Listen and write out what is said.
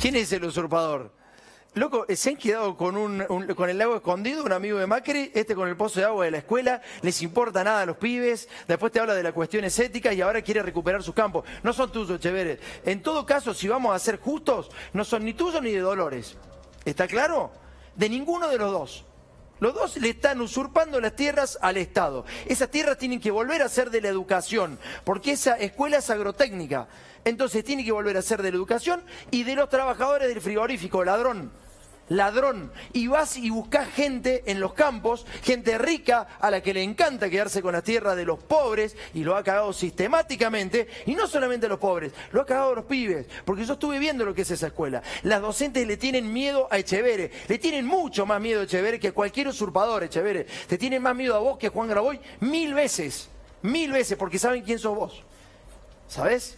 ¿Quién es el usurpador? Loco, se han quedado con, un, con el lago escondido, un amigo de Macri, este con el pozo de agua de la escuela, les importa nada a los pibes, después te habla de las cuestiones éticas y ahora quiere recuperar sus campos. No son tuyos, Echeverre. En todo caso, si vamos a ser justos, no son ni tuyos ni de Dolores. ¿Está claro? De ninguno de los dos. Los dos le están usurpando las tierras al Estado. Esas tierras tienen que volver a ser de la educación, porque esa escuela es agrotécnica. Entonces tiene que volver a ser de la educación y de los trabajadores del frigorífico, ladrón. Ladrón. Y vas y buscas gente en los campos, gente rica a la que le encanta quedarse con las tierras de los pobres y lo ha cagado sistemáticamente. Y no solamente a los pobres, lo ha cagado a los pibes. Porque yo estuve viendo lo que es esa escuela. Las docentes le tienen miedo a Echeverre. Le tienen mucho más miedo a Echeverre que a cualquier usurpador, Echeverre. Te tienen más miedo a vos que a Juan Graboy mil veces. Mil veces, porque saben quién sos vos. ¿Sabes?